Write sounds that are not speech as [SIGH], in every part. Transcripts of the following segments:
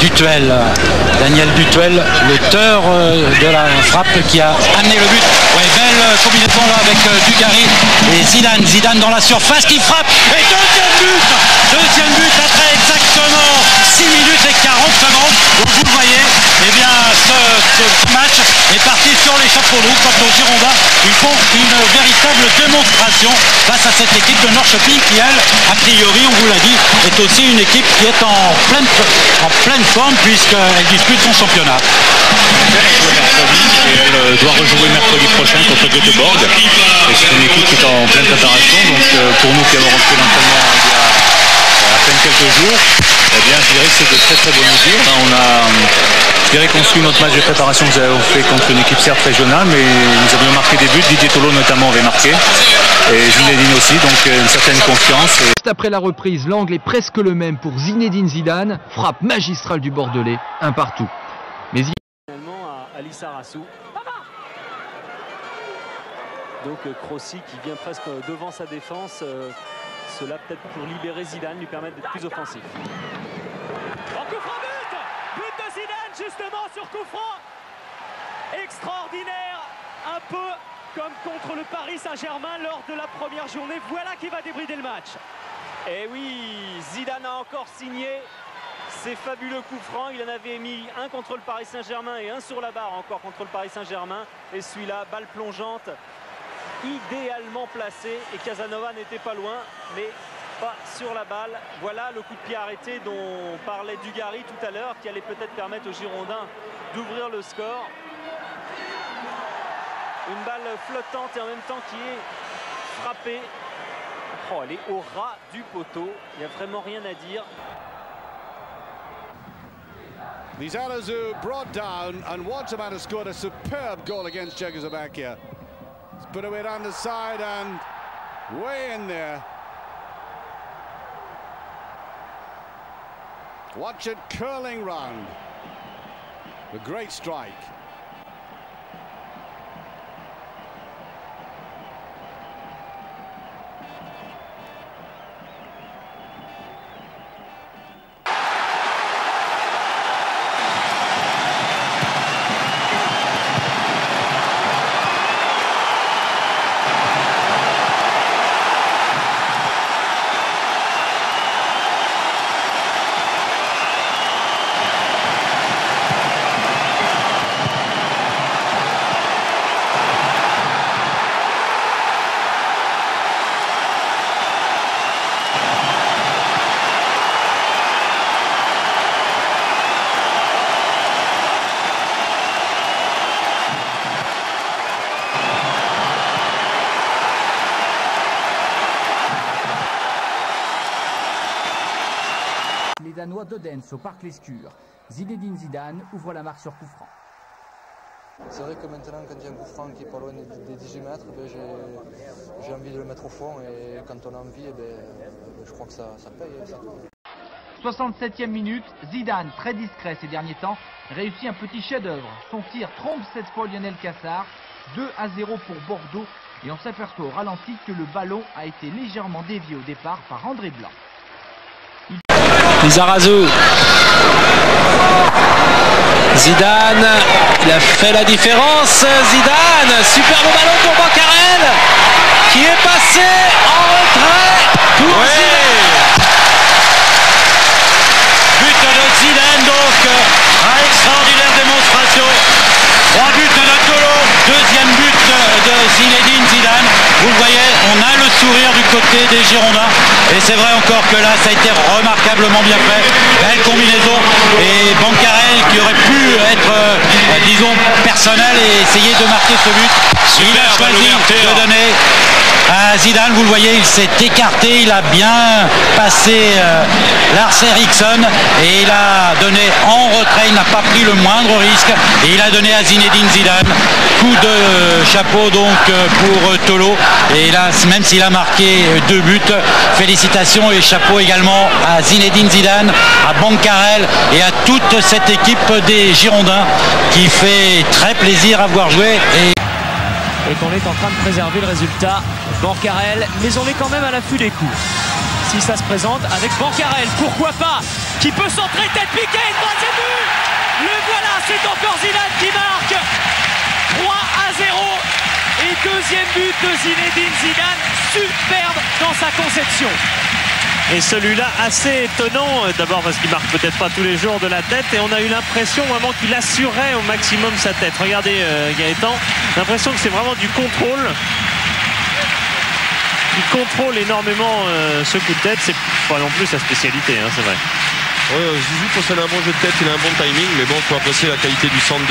Dutuel. Daniel Dutuel, l'auteur de la frappe qui a amené le but. Combinaison là avec Dugarry et Zidane. Zidane dans la surface qui frappe. Et deuxième but Deuxième but après exactement 6 minutes et 40 secondes. Donc vous le voyez, eh bien, ce, match est parti sur les chapeaux rouges quant aux Girondins. Ils font une véritable démonstration face à cette équipe de Norrköping qui, elle, a priori, on vous l'a dit, est aussi une équipe qui est en pleine, en pleine forme puisqu'elle dispute son championnat. Elle doit rejouer mercredi prochain contre Göteborg. Et c'est une équipe qui est en pleine préparation. Donc pour nous qui avons repris l'entraînement il y a à peine quelques jours, eh bien je dirais que c'est de très très bonnes mesures. On a, je dirais qu'on suit notre match de préparation que nous avons fait contre une équipe certes régionale, mais nous avions marqué des buts. Didier Tolo notamment avait marqué. Et Zinedine aussi, donc une certaine confiance. Et... Juste après la reprise, l'angle est presque le même pour Zinedine Zidane. Frappe magistrale du Bordelais, un partout. Mais il... Finalement à Ali Sarassou. Donc Crossi qui vient presque devant sa défense. Euh, cela peut-être pour libérer Zidane, lui permettre d'être plus offensif. En coup franc but But de Zidane justement sur coup franc Extraordinaire Un peu comme contre le Paris Saint-Germain lors de la première journée. Voilà qui va débrider le match. Et oui, Zidane a encore signé ces fabuleux coups francs. Il en avait mis un contre le Paris Saint-Germain et un sur la barre encore contre le Paris Saint-Germain. Et celui-là, balle plongeante, idéalement placé. Et Casanova n'était pas loin, mais pas sur la balle. Voilà le coup de pied arrêté dont parlait Dugarry tout à l'heure, qui allait peut-être permettre aux Girondins d'ouvrir le score. Une balle flottante et en même temps qui est frappée. Oh, elle est au ras du poteau. Il n'y a vraiment rien à dire. Lizarazu brought down and has scored a superb goal against Czechoslovakia. Put away on the side and way in there. Watch it curling round. A great strike. d'Odense au Parc Lescure. Zinedine Zidane ouvre la marque sur coup franc. C'est vrai que maintenant, quand il y a un coup franc qui est pas loin des, des 18 mètres, ben, j'ai- envie de le mettre au fond. Et quand on a envie, eh ben, euh, je crois que ça, ça paye. hein, ça. 67e minute, Zidane, très discret ces derniers temps, réussit un petit chef-d'œuvre. Son tir trompe cette fois Lionel Cassard. 2 à 0 pour Bordeaux. Et on s'aperçoit au ralenti que le ballon a été légèrement dévié au départ par André Blanc. Lizarazu. Zidane, il a fait la différence. Zidane, superbe ballon pour Bancarel, qui est passé en retrait pour Zidane. But de Zidane donc, à extraordinaire démonstration. Trois buts de Tolo, deuxième but de Zinedine Zidane. Vous le voyez, on a le sourire du côté des Girondins. Et c'est vrai encore que là, ça a été remarquablement bien fait. Belle combinaison. Et Bancarel qui aurait pu être, euh, disons, personnel et essayer de marquer ce but. il a choisi de donner à Zidane. Vous le voyez, il s'est écarté. Il a bien passé euh, Lars Eriksson. Et il a donné en retrait. Il n'a pas pris le moindre risque. Et il a donné à Zinedine Zidane coup de euh, chapeau donc euh, pour euh, Tolo. Et là, même s'il a marqué deux buts, félicitations et chapeau également à Zinedine Zidane, à Bancarel et à toute cette équipe des Girondins qui fait très plaisir à voir jouer. Et qu'on est en train de préserver le résultat. Bancarel, mais on est quand même à l'affût des coups. Si ça se présente avec Bancarel, pourquoi pas Qui peut centrer tête piquée, troisième but Le voilà, c'est encore Zidane qui marque deuxième but de Zinedine Zidane, superbe dans sa conception. Et celui-là assez étonnant, euh, d'abord parce qu'il marque peut-être pas tous les jours de la tête et on a eu l'impression vraiment qu'il assurait au maximum sa tête. Regardez euh, Gaëtan, l'impression que c'est vraiment du contrôle. Il contrôle énormément euh, ce coup de tête, c'est pas non plus sa spécialité, hein, c'est vrai. Ouais, Zizou possède un bon jeu de tête, il a un bon timing, mais bon, il faut apprécier la qualité du centre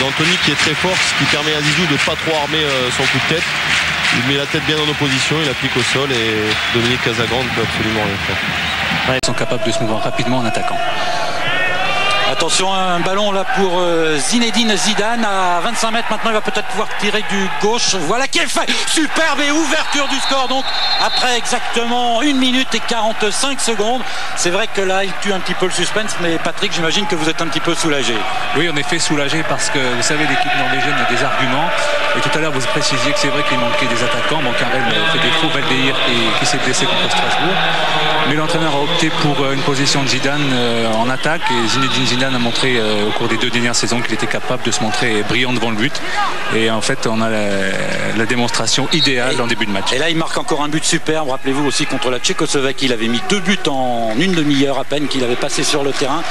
d'Anthony qui est très fort, ce qui permet à Zizou de pas trop armer euh, son coup de tête. Il met la tête bien en opposition, il applique au sol et Dominique Casagrande ne peut absolument rien faire. Ils sont capables de se mouvoir rapidement en attaquant. Attention, un ballon là pour euh, Zinedine Zidane à 25 mètres. Maintenant, il va peut-être pouvoir tirer du gauche. Voilà est fait. Superbe et ouverture du score. Donc, après exactement 1 minute et 45 secondes. C'est vrai que là, il tue un petit peu le suspense. Mais Patrick, j'imagine que vous êtes un petit peu soulagé. Oui, en effet, soulagé parce que vous savez, l'équipe norvégienne a des arguments. Et tout à l'heure, vous précisiez que c'est vrai qu'il manquait des attaquants. Bancarel fait défaut, Valdeir qui, qui s'est blessé contre Strasbourg. Mais l'entraîneur a opté pour euh, une position de Zidane euh, en attaque. Et Zinedine Zidane a montré euh, au cours des deux dernières saisons qu'il était capable de se montrer brillant devant le but. Et en fait, on a la, la démonstration idéale en début de match. Et là, il marque encore un but superbe. Rappelez-vous aussi contre la Tchécoslovaquie, il avait mis deux buts en une demi-heure à peine qu'il avait passé sur le terrain.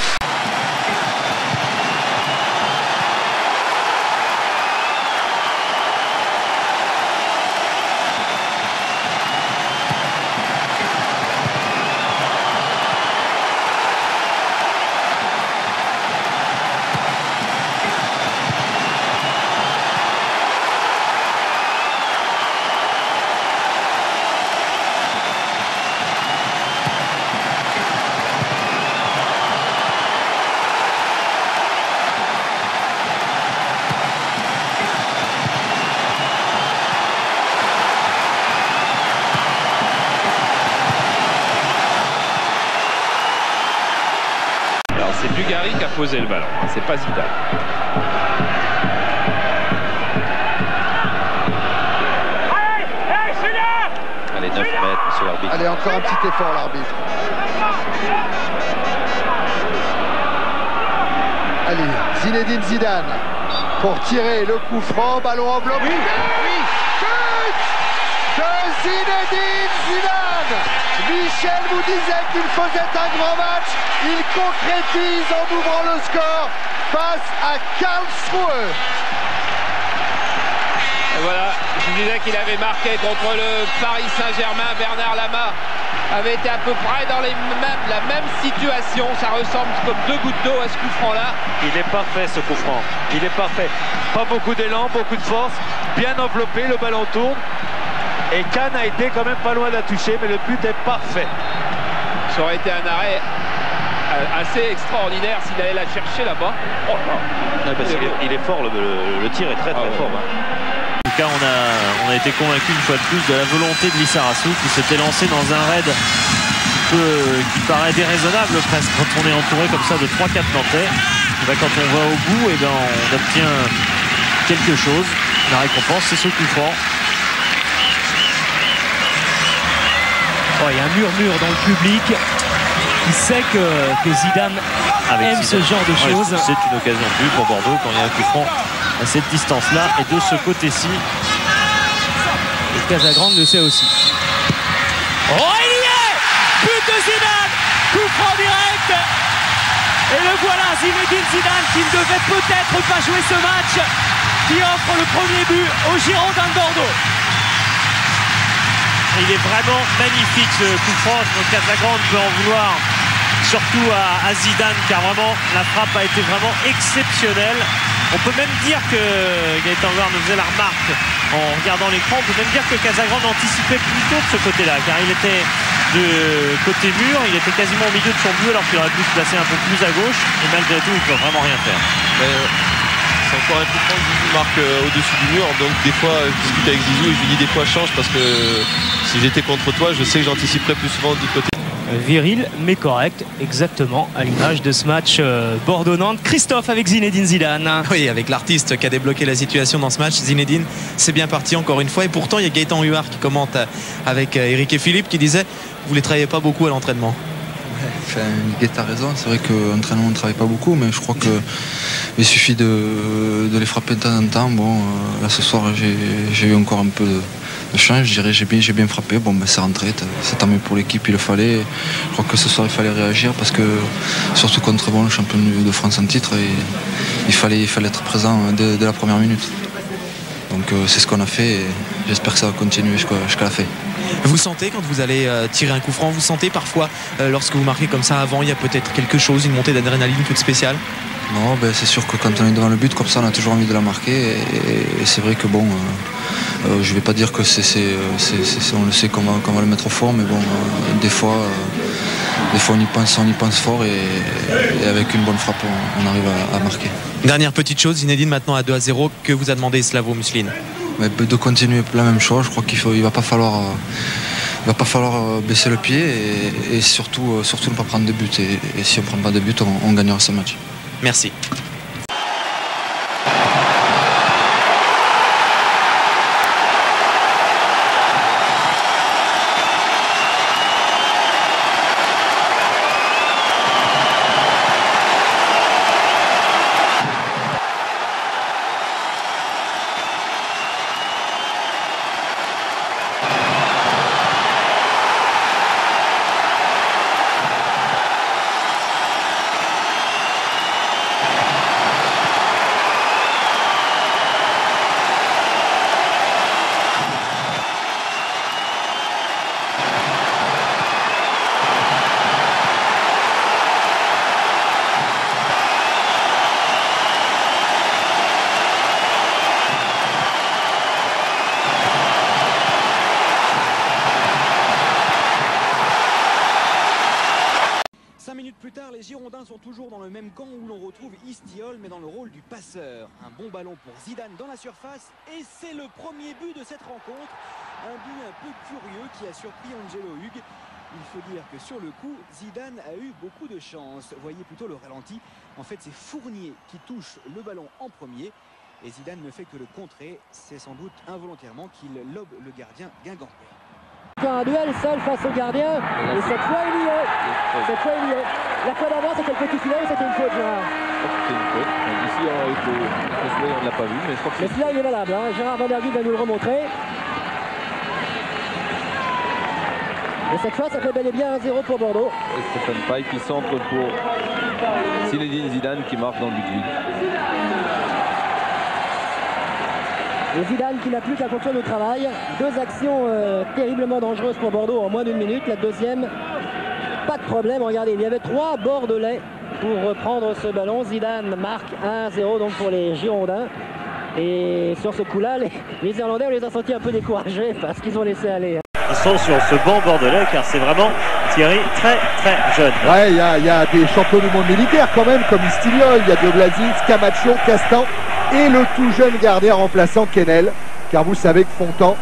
Alors c'est Posé le ballon, hein, c'est pas Zidane. Allez, 9 mètres, monsieur l'arbitre. Allez, encore un petit effort, l'arbitre. Allez, Zinedine Zidane pour tirer le coup franc, ballon en bloc. Oui, But de Zinedine Zidane Michel vous disait qu'il faisait un grand match. Il concrétise en ouvrant le score face à Karlsruhe. Et voilà, je vous disais qu'il avait marqué contre le Paris Saint-Germain. Bernard Lama avait été à peu près dans les mêmes, la même situation. Ça ressemble comme deux gouttes d'eau à ce coup franc-là. Il est parfait ce coup franc. Il est parfait. Pas beaucoup d'élan, beaucoup de force, bien enveloppé, le ballon tourne. Et Kahn a été quand même pas loin de la toucher, mais le but est parfait. Ça aurait été un arrêt euh, assez extraordinaire s'il allait la chercher là-bas. Oh là. il, est, fort, le, tir est très très fort. En tout cas, on a, on a été convaincu une fois de plus de la volonté de Lissarassou qui s'était lancé dans un raid peu- qui paraît déraisonnable presque quand on est entouré comme ça de 3-4 Nantais. Ben, quand on va au bout, et ben, on obtient quelque chose. La récompense, c'est ce coup franc. Oh, il y a un murmure dans le public qui sait que, que Zidane Avec aime Zidane. ce genre de Ouais, choses. c'est une occasion de but pour Bordeaux quand il y a un coup franc à cette distance-là. Et de ce côté-ci, Et Casagrande le sait aussi. Oh, il y est But de Zidane Coup franc direct Et le voilà, Zinedine Zidane qui ne devait peut-être pas jouer ce match, qui offre le premier but aux Girondins de Bordeaux. Il est vraiment magnifique ce coup franc. Donc Casagrande peut en vouloir surtout à, Zidane car vraiment la frappe a été vraiment exceptionnelle. On peut même dire que Gaëtan Loire nous faisait la remarque en regardant l'écran. On peut même dire que Casagrande anticipait plutôt de ce côté-là car il était de côté mur, il était quasiment au milieu de son but alors qu'il aurait pu se placer un peu plus à gauche et malgré tout il ne peut vraiment rien faire. Euh, c'est encore un coup franc que Zizou marque euh, au-dessus du mur. Donc des fois, je discute avec Zizou et je lui dis des fois change parce que si j'étais contre toi, je sais que j'anticiperais plus souvent du côté. Viril mais correct, exactement à l'image de ce match euh, Bordeaux-Nantes. Christophe avec Zinedine Zidane. [LAUGHS] Oui, avec l'artiste qui a débloqué la situation dans ce match, Zinedine, c'est bien parti encore une fois. Et pourtant, il y a Gaëtan Huard qui commente euh, avec euh, Eric et Philippe qui disait Vous ne les travaillez pas beaucoup à l'entraînement. Enfin, Guetta a raison, c'est vrai qu'entraînement on ne travaille pas beaucoup, mais je crois qu'il suffit de, les frapper de temps en temps. Bon, là ce soir j'ai eu encore un peu de, chance, je dirais j'ai bien, bien frappé, bon ben, c'est rentré, c'est tant mieux pour l'équipe, il le fallait. Je crois que ce soir il fallait réagir parce que surtout contre bon, le champion de France en titre, il, fallait, il fallait être présent dès, dès la première minute. Donc c'est ce qu'on a fait et j'espère que ça va continuer jusqu'à la fin. Vous sentez quand vous allez euh, tirer un coup franc, vous sentez parfois euh, lorsque vous marquez comme ça avant, il y a peut-être quelque chose, une montée d'adrénaline toute spéciale? Non, ben, c'est sûr que quand on est devant le but comme ça, on a toujours envie de la marquer. Et, c'est vrai que bon, euh, je ne vais pas dire que c'est, on le sait qu'on va, va, le mettre au fort, mais bon, des fois. Des fois on y pense, on y pense fort et, avec une bonne frappe on, arrive à, marquer. Dernière petite chose, Zinedine maintenant à 2 à 0, que vous a demandé Slavo Muslin? De continuer la même chose. Je crois qu'il ne va pas falloir, euh, va pas falloir euh, baisser le pied et, surtout, euh, surtout ne pas prendre de but. Et, si on ne prend pas de but, on, on gagnera ce match. Merci. Toujours dans le même camp où l'on retrouve Istiol, mais dans le rôle du passeur. Un bon ballon pour Zidane dans la surface, et c'est le premier but de cette rencontre. Un but un peu curieux qui a surpris Angelo Hugues. Il faut dire que sur le coup, Zidane a eu beaucoup de chance. Voyez plutôt le ralenti. En fait, c'est Fournier qui touche le ballon en premier. Et Zidane ne fait que le contrer. C'est sans doute involontairement qu'il lobe le gardien Guingampé un duel seul face au gardien. Et cette fois, il y est. Cette fois, il y est. La fois d'avant, c'était le petit filet c'était une faute, Gérard C'était une faute. ici, on ne l'a pas vu, mais je crois que Mais celui-là, il est valable. Hein. Gérard Van Der va nous le remontrer. Et cette fois, ça fait bel et bien 1-0 pour Bordeaux. Et Stéphane Paille qui centre pour Zinedine Zidane qui marque dans le but et Zidane qui n'a plus qu'à continuer le travail. Deux actions euh, terriblement dangereuses pour Bordeaux en moins d'une minute. La deuxième, pas de problème. Regardez, il y avait trois Bordelais pour reprendre ce ballon. Zidane marque 1-0 donc pour les Girondins. Et sur ce coup-là, les, Irlandais, on les a sentis un peu découragés parce qu'ils ont laissé aller. Hein. Ils sont sur ce banc bordelais car c'est vraiment Thierry très très jeune. Ouais, il y, a des champions du monde militaire quand même comme Istiliol, il y a De Blasis, Camacho, Castan et le tout jeune gardien remplaçant Kennel. Car vous savez que Fontan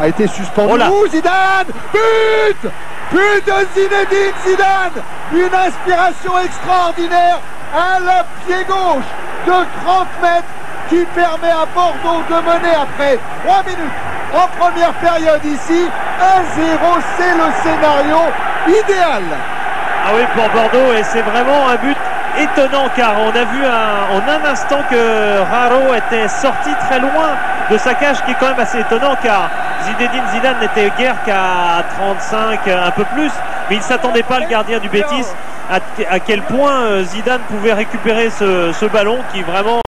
a été suspendu. Oh Zidane But But de Zinedine Zidane Une inspiration extraordinaire à la pied gauche de 30 mètres qui permet à Bordeaux de mener après 3 minutes en première période ici. 1-0, c'est le scénario idéal. Ah oui, pour Bordeaux, et c'est vraiment un but étonnant car on a vu en un instant que Raro était sorti très loin de sa cage qui est quand même assez étonnant car Zinedine Zidane n'était guère qu'à 35 un peu plus. Mais il ne s'attendait pas le gardien du Bétis à, quel point euh, Zidane pouvait récupérer ce, ce ballon qui vraiment